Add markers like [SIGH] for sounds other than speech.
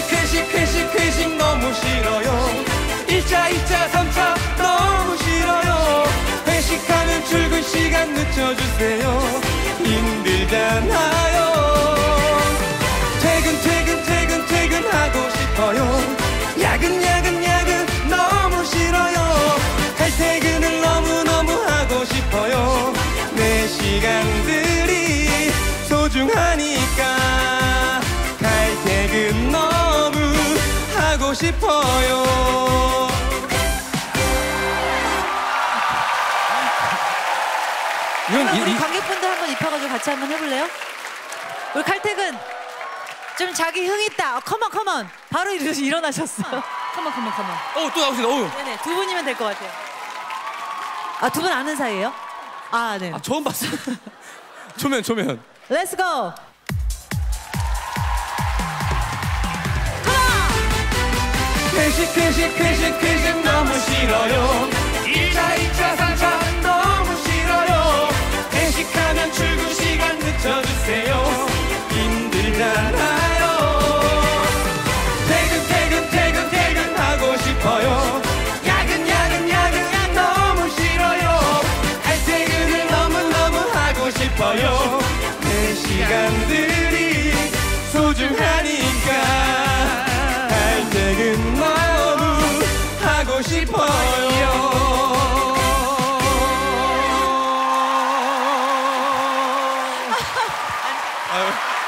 회식 회식 회식 회식 너무 싫어요. 1차 2차 3차 너무 싫어요. 회식하면 출근 시간 늦춰주세요. 힘들잖아요. 퇴근 퇴근 퇴근 퇴근하고 싶어요. 야근 야근 야근 너무 싫어요. 칼퇴근을 너무너무 하고 싶어요. 내 시간들이 소중하니까 하고 싶어요 이건 그럼 이, 우리 이, 관객분들 한번 입혀가지고 같이 한번 해볼래요? 우리 칼택은 좀 자기 흥 있다. 어, 컴온 컴온. 바로 일, 일어나셨어. 컴온 컴온 컴온. 어, 또 나오시네. 어우. 네네 두 분이면 될 것 같아요. 아 두 분 아는 사이예요? 아 네. 아, 처음 봤어. [LAUGHS] 초면, 초면. let's go. 회식 회식 회식 회식 너무 싫어요. 1차 2차 3차 너무 싫어요. 회식하면 출근 시간 늦춰주세요. 힘들잖아요. 퇴근 퇴근 퇴근 퇴근 하고 싶어요. 야근 야근 야근 너무 싫어요. 칼퇴근을 너무너무 하고 싶어요. 내 시간들 싶어요. [LAUGHS]